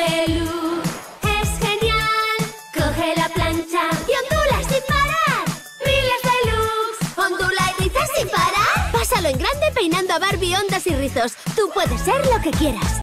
de. Es genial. Coge la plancha y ondula sin parar. Miles de luz. Ondula y rizas sin parar. Pásalo en grande peinando a Barbie ondas y rizos. Tú puedes ser lo que quieras.